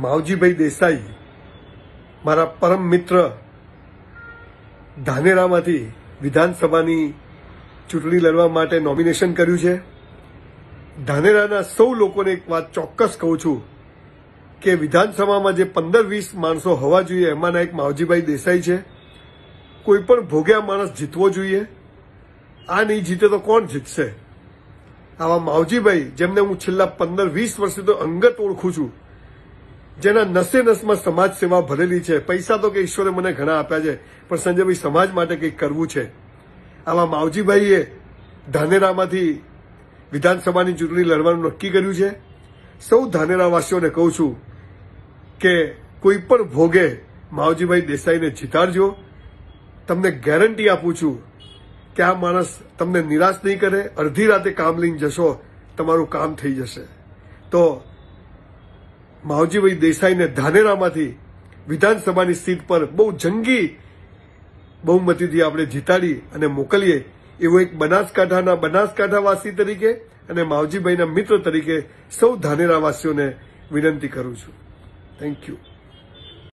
માવજીભાઈ દેસાઈ, મારા પરમ મિત્ર ધાનેરામાંથી વિધાનસભાની ચૂંટણી લડવા માટે નોમિનેશન કર્યું છે. ધાનેરાના સૌ લોકોને એક વાત ચોક્કસ કહું છું કે વિધાનસભામાં જે પંદર વીસ માણસો હોવા જોઈએ એમાંના એક માવજીભાઈ દેસાઈ છે. કોઈ પણ ભોગ્યા માણસ જીતવો જોઈએ. આ નહીં જીતે તો કોણ જીતશે? આવા માવજીભાઈ જેમને હું છેલ્લા પંદર વીસ વર્ષથી તો અંગત ઓળખું છું જેના નસે નસમાં સમાજ સેવા ભરેલી છે. પૈસા તો કે ઈશ્વરે મને ઘણા આપ્યા છે, પણ સંજયભાઈ સમાજ માટે કંઈક કરવું છે. આવા માવજીભાઈએ ધાનેરામાંથી વિધાનસભાની ચૂંટણી લડવાનું નક્કી કર્યું છે. સૌ ધાનેરાવાસીઓને કહું છું કે કોઈ પણ ભોગે માવજીભાઈ દેસાઈને જીતાડજો. તમને ગેરંટી આપું છું કે આ માણસ તમને નિરાશ નહીં કરે. અડધી રાતે કામ લઈને જશો, તમારું કામ થઈ જશે. તો માવજીભાઈ દેસાઈને ધાનેરામાંથી વિધાનસભાની સીટ પર બહુ જંગી બહુમતીથી આપણે જીતાડી અને મોકલીએ એવો એક બનાસકાંઠાના બનાસકાંઠાવાસી તરીકે અને માવજીભાઈના મિત્ર તરીકે સૌ ધાનેરાવાસીઓને વિનંતી કરું છું. Thank you